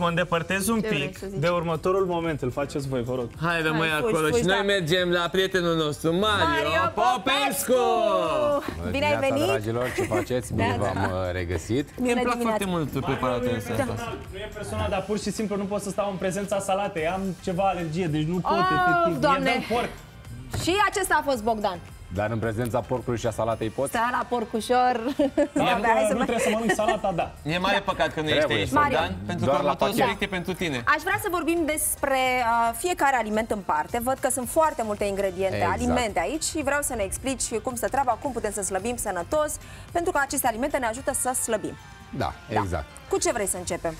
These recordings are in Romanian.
Mă îndepărtez un Ce vrei pic să zici? de următorul moment. Îl faceți voi, vă rog. Hai, rămâi Hai, fugi, acolo fugi, și noi da. mergem la prietenul nostru, Mario, Mario Popescu! Popescu! Bine ai Dimineața, venit! dragilor, ce faceți? Bine Da, v-am uh, regăsit. Mie îmi Bună plac dimineața. foarte mult preparatul în sensul ăsta. Personal, nu e personal, dar pur și simplu nu pot să stau în prezența salatei. Am ceva alergie, deci nu pot, Oh, efectiv. Doamne! E de porc. Și acesta a fost Bogdan. Dar în prezența porcului și a salatei poți? Stă la porcușor. Dacă Abia, hai să nu mă- trebuie să mănânc salata, da. E mare păcat că nu ești Trebuie. aici, Mario. Bogdan, pentru că Doar la următorul pachet. subiect e pentru tine. Aș vrea să vorbim despre uh, fiecare aliment în parte. Văd că sunt foarte multe ingrediente, Exact. alimente aici și vreau să ne explici cum stă treaba, cum putem să slăbim sănătos, pentru că aceste alimente ne ajută să slăbim. Da, exact. Cu ce vrei să începem?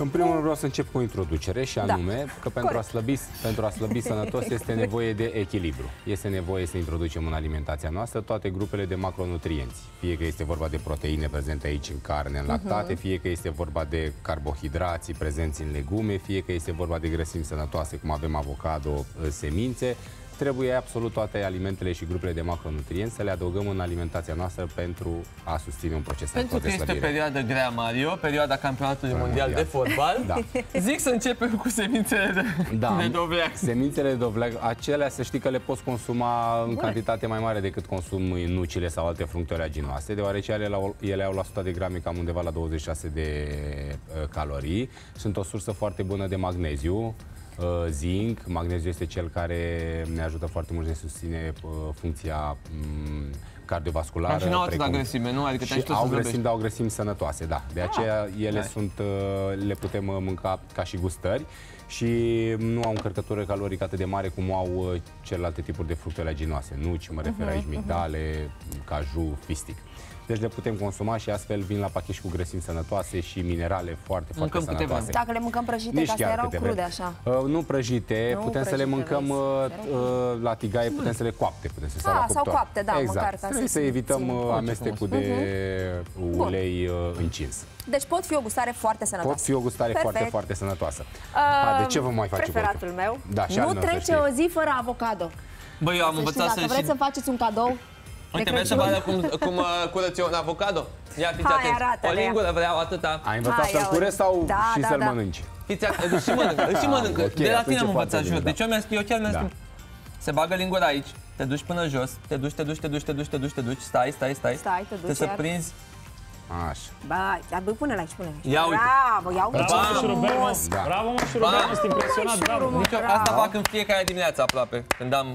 În primul rând vreau să încep cu o introducere și Da. anume că pentru a, Corect. slăbi, pentru a slăbi sănătos este nevoie de echilibru. Este nevoie să introducem în alimentația noastră toate grupele de macronutrienți. Fie că este vorba de proteine prezente aici în carne, în lactate, fie că este vorba de carbohidrații prezenți în legume, fie că este vorba de grăsimi sănătoase, cum avem avocado, semințe, trebuie absolut toate alimentele și grupele de macronutrienți să le adăugăm în alimentația noastră pentru a susține un proces Pentru sănătos că de este o slăbire. perioadă grea, Mario, perioada campionatului mondial de mondial. fotbal. Da. Zic să începem cu semințele de, Da. de dovleac. Semințele de dovleac, acelea să știi că le poți consuma în cantitate mai mare decât consumi nucile sau alte fructe oleaginoase, deoarece ele, au- ele au la 100 de grame cam undeva la 26 de uh, calorii. Sunt o sursă foarte bună de magneziu, uh, zinc. Magneziu este cel care ne ajută foarte mult să susține uh, funcția um, cardiovasculară. Dar și nu au atâta precum- grăsime, nu? Adică te și ajută să au slăbești. grăsimi, dar au grăsimi sănătoase, da. De aceea ele Nice. sunt, uh, le putem uh, mânca ca și gustări și nu au încărcătură calorică atât de mare cum au uh, celelalte tipuri de fructe oleaginoase. Nuci, mă refer aici, migdale, caju, fistic. Deci le putem consuma și astfel vin la pachet și cu grăsimi sănătoase și minerale foarte, foarte Mâncăm câte sănătoase. vrem. Dacă le mâncăm prăjite, Nici că astea chiar erau câte crude vrem. așa. Uh, nu prăjite, Nu putem să le prăjite, mâncăm vezi, uh, uh, la tigaie, putem să le coapte, putem să le stau Ah, la sau cuptor. coapte, da, exact. măcar ca Trebuie să să evităm simțim. uh, Foarte amestecul frumos. de ulei uh, încins. Deci pot fi o gustare foarte sănătoasă. Pot fi o gustare Perfect. foarte, foarte sănătoasă. Uh, A, de ce vă mai face Preferatul voi? meu. Da, și al nu meu, să trece știi. o zi fără avocado. Băi, eu am Să știi, învățat dacă să vreți și... să faceți un cadou, Uite, de vreți să vă Crăciun. arăt cum, cum uh, curăț eu un avocado? Ia, fiți Hai, atenți. arată-le, O ia. lingură vreau atâta. Ai învățat Hai, să-l ia curezi uite. sau Da, și da, să-l da. mănânci? Fiți atenți, îl și mănâncă, îl și mănâncă. ok, de la atunci tine am e foarte învățat, jur. bine, da. Deci eu mi-am scris, eu chiar mi-am Da. scris. Se bagă lingura aici, te duci până jos, te duci, te duci, te duci, te duci, te duci, te duci, stai, stai, stai. Stai, te duci Te să iar. prinzi. Așa. Ba, dar bă, pune-l aici, pune-l aici. Ia uite. Bravo, ia uite Bravo, ce mă, șurubel, mă. frumos. Da. Bravo, mă, șurubel, Bam. mă, sunt impresionat, Băi, bravo. șurubel. Nici eu, asta fac în fiecare dimineață aproape, când am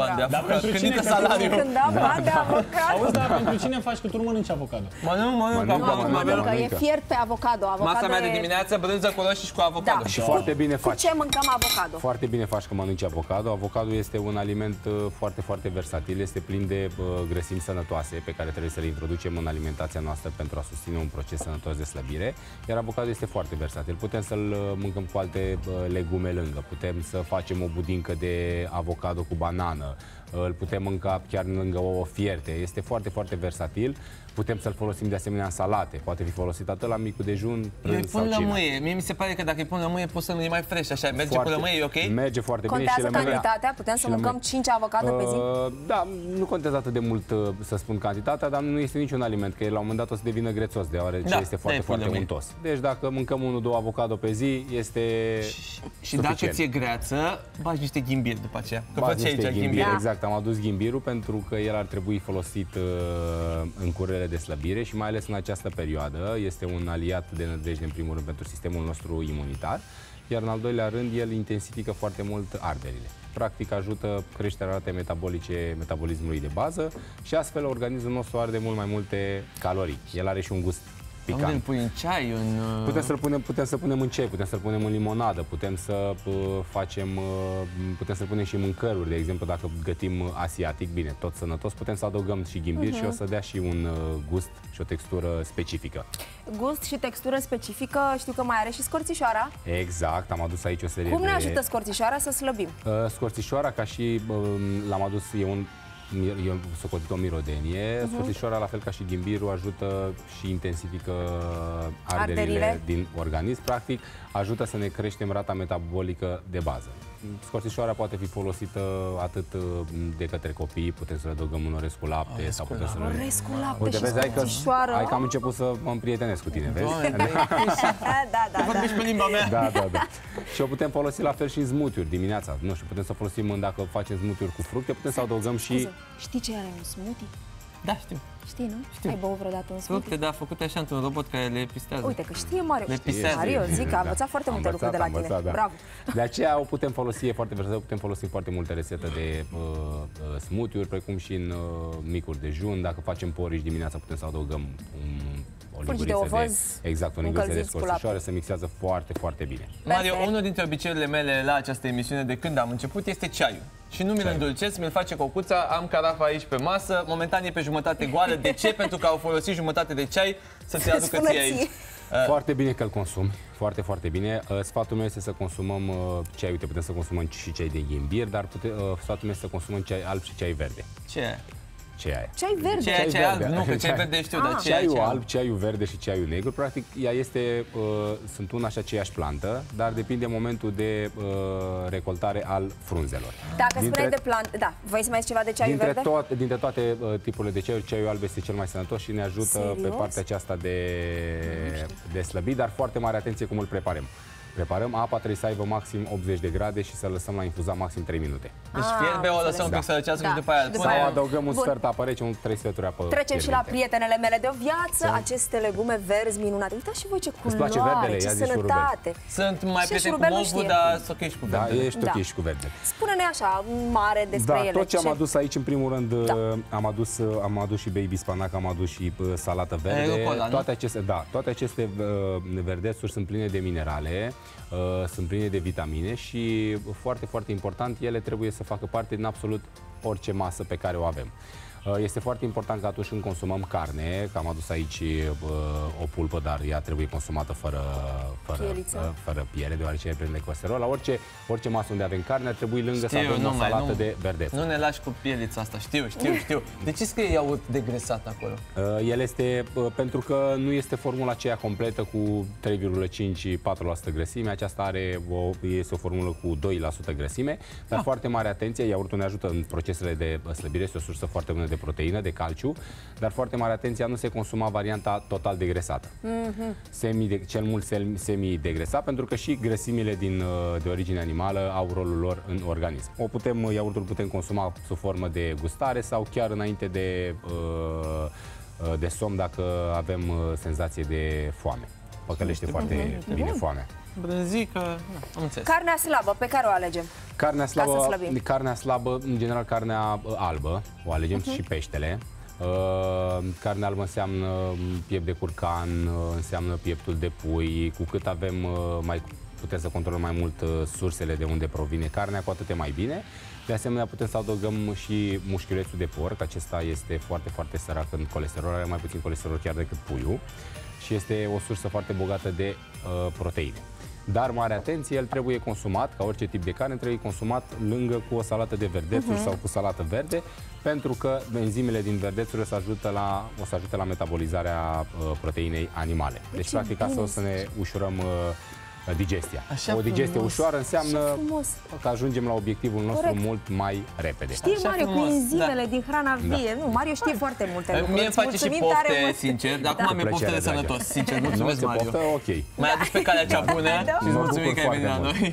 bani de Dar avocat, pentru când cine? intră Pentru salariul. Când am bani de avocado. Auzi, dar pentru cine faci că tu nu mănânci avocado? Mănânc, mănânc, Mănâncă, acum, Acum acum avem mănâncă, e mănâncă. fiert pe avocado. avocado Masa mea de e- dimineață, brânză cu roșii și cu avocado. Da. Și foarte bine Cu faci. ce mâncăm avocado? Foarte bine faci că mănânci avocado. Avocado este un aliment uh, foarte, foarte versatil. Este plin de uh, grăsimi sănătoase pe care trebuie să le introducem în alimentația noastră pentru a susține un proces sănătos de slăbire. Iar avocado este foarte versatil. Putem să-l uh, mâncăm cu alte uh, legume lângă. Putem să facem o budincă de avocado cu banană. Uh, Îl putem mânca chiar lângă o fierte. Este foarte, foarte versatil. Putem să-l folosim de asemenea în salate. Poate fi folosit atât la micul dejun, Eu îi prânz sau pun cină. lămâie. Mie mi se pare că dacă îi pun lămâie poți să nu e mai fresh, așa. Merge Foarte- cu lămâie, e ok? Merge foarte bine Contează și lămâia- cantitatea? Putem să și lămâia- mâncăm 5 avocado pe zi? Uh, Da, nu contează atât de mult uh, să spun cantitatea, dar nu este niciun aliment, că la un moment dat o să devină grețos, deoarece Da, este foarte, de-aia foarte pune untos. Deci dacă mâncăm unul, două avocado pe zi, este Și dacă suficient. ți-e greață, bagi niște ghimbiri după aceea. Că Bazi faci aici niște ghimbiri. ghimbiri, Da. exact, am adus ghimbirul pentru că el ar trebui folosit uh, în curele de slăbire și mai ales în această perioadă. Este un aliat de nădejde în primul rând pentru sistemul nostru imunitar, iar în al doilea rând el intensifică foarte mult arderile. Practic ajută creșterea ratei metabolice, metabolismului de bază și astfel organismul nostru arde mult mai multe calorii. El are și un gust Unde îl picant. pui în ceai, în... uh, Putem să-l punem, putem să punem în ceai, putem să-l punem în limonadă, putem să uh, facem, uh, putem să punem și mâncăruri, de exemplu, dacă gătim uh, asiatic, bine, tot sănătos, putem să adăugăm și ghimbir Mhm. și o să dea și un uh, gust și o textură specifică. Gust și textură specifică, știu că mai are și scorțișoara. Exact, am adus aici o serie Cum de... ne ajută scorțișoara să slăbim? Uh, Scorțișoara, ca și uh, l-am adus, e un mir- eu socotit o mirodenie. Mhm. Scorțișoara, la fel ca și ghimbirul, ajută și intensifică arderile, Arderile. din organism. Practic, ajută să ne creștem rata metabolică de bază. Scorțișoara poate fi folosită atât uh, de către copii, putem să le adăugăm un orez cu lapte sau putem să le... Orez cu lapte Uite, și vezi, hai că, scorțișoară. hai că am început să mă împrietenesc cu tine, vezi? Doamne, Da, da, da. vorbești pe limba mea. Da, da, da. Și o putem folosi la fel și în smoothie dimineața. Nu știu, putem să folosim în- dacă facem smoothie cu fructe, putem să adăugăm și Scuze, Știi ce are un smoothie? Da, știu. Știi, nu? Știu. Ai băut vreodată un smoothie? Fructe, da, făcute așa într-un robot care le pistează. Uite că știe Mario. Le Știe. pisează. Mario, zic că a învățat foarte Am multe lucruri de la învățat, tine. am învățat, da. Bravo. De aceea o putem folosi, e foarte versatilă, putem folosi în foarte multe rețete de uh, uh, smoothie-uri, precum și în uh, micuri dejun. Dacă facem porici dimineața, putem să adăugăm un, o Fulgi de linguriță ovăz exact, o linguriță de încălziți cu scorțișoară, se mixează foarte, foarte bine. Mario, Perfect. unul dintre obiceiurile mele la această emisiune de când am început este ceaiul. Și nu mi-l Ceaiul. îndulcesc, mi-l face cocuța, am carafa aici pe masă, momentan e pe jumătate goală. De ce? Pentru că au folosit jumătate de ceai să-ți aducă Spună ție ție. aici. Foarte bine că îl consumi, foarte, foarte bine. Uh, Sfatul meu este să consumăm uh, ceai, uite, putem să consumăm și ceai de ghimbir, dar pute, uh, sfatul meu este să consumăm ceai alb și ceai verde. Ce e? Ce e aia? Ceai verde. Ce e Ceai ceai alb? verde. Nu, că ceai verde știu, dar ce e Ceaiul ceai alb, ceaiul verde și ceaiul negru, practic, ea este, uh, sunt una și aceeași plantă, dar depinde momentul de uh, recoltare al frunzelor. Dacă Dintre- spuneai de plant, da, vrei să mai zici ceva de ceaiul Dintre, verde? toate, dintre toate uh, tipurile de ceaiuri, ceaiul alb este cel mai sănătos și ne ajută pe Serios? partea aceasta de, de slăbit, dar foarte mare atenție cum îl preparăm. Preparăm, apa trebuie să aibă maxim 80 de grade și să lăsăm la infuzat maxim 3 minute. Deci Ah, fierbe, o am lăsăm un pic înțeles. să răcească Da. și după aia Și îl după Sau aia- punem. adăugăm un Bun. sfert apă rece, un 3 sferturi apă Trecem și la fierbinte. prietenele mele de viață, aceste legume verzi minunate. Uitați și voi ce Îți place culoare, verdele? ce Ia zi șurubel. sănătate. Sunt mai Și prieten cu șurubel nu movul, știe. dar să ok și cu Da, verdele. ești Da. ok și cu verde. Spune-ne așa, mare despre Da, ele. tot ce am adus aici, în primul rând, Da. uh, am, adus, uh, am adus și baby spanac, am adus și uh, salată verde. rucola, nu? toate aceste, da, toate aceste uh, verdețuri sunt pline de minerale, uh, sunt pline de vitamine și, foarte, foarte important, ele trebuie să facă parte din absolut orice masă pe care o avem. Uh, Este foarte important că atunci când consumăm carne, că am adus aici uh, o pulpă, dar ea trebuie consumată fără, fără, Pieliță. uh, fără piele, deoarece e plin de colesterol. La orice, orice masă unde avem carne, ar trebui lângă să Știu, avem nu o mai, salată nu. de verdeț. Nu ne lași cu pielița asta, știu, știu, știu. De ce scrie iaurt degresat acolo? Uh, El este uh, pentru că nu este formula aceea completă cu 3,5-4% grăsime. Aceasta are o, este o formulă cu 2% grăsime, dar foarte mare atenție. Iaurtul ne ajută în procesele de uh, slăbire, este o sursă foarte bună de proteină, de calciu, dar foarte mare atenție a nu se consuma varianta total degresată. Semi de, cel mult semi- semi-degresat, pentru că și grăsimile din, uh, de origine animală au rolul lor în organism. O putem, iaurtul putem consuma sub formă de gustare sau chiar înainte de uh, uh, de somn dacă avem uh, senzație de foame. Păcălește foarte bine foamea. Brânzică, na, am înțeles. Carnea slabă, pe care o alegem? Carnea să slabă, slăbim. carnea slabă, în general carnea uh, albă, o alegem și peștele. Uh, carnea albă înseamnă um, piept de curcan, uh, înseamnă pieptul de pui, cu cât avem uh, mai putem să controlăm mai mult uh, sursele de unde provine carnea, cu atât e mai bine. De asemenea, putem să adăugăm și mușchiulețul de porc, acesta este foarte, foarte sărac în colesterol, are mai puțin colesterol chiar decât puiul și este o sursă foarte bogată de uh, proteine. Dar mare atenție, el trebuie consumat, ca orice tip de carne, trebuie consumat lângă cu o salată de verdețuri sau cu salată verde, pentru că enzimele din verdețuri o să, ajută la, o să ajute la metabolizarea uh, proteinei animale. Deci, ce practic, asta bine o să ne ușurăm uh, digestia. Așa o digestie frumos. ușoară înseamnă Ce frumos. că ajungem la obiectivul nostru Corect. mult mai repede. Știe Așa Mario cu frumos, enzimele da. din hrana vie. Nu, Mario știe foarte multe lucruri. Mie îmi Îți face și mulțumim tare pofte, mult. sincer, dar Da. acum mi-e Cu poftă de plăcere, dragă. sănătos, sincer. Nu Mulțumesc, ți Mario. poftă? Ok. M-ai adus pe calea cea bună Da. și îți Mă mulțumim bucur că ai venit foarte la mult. noi.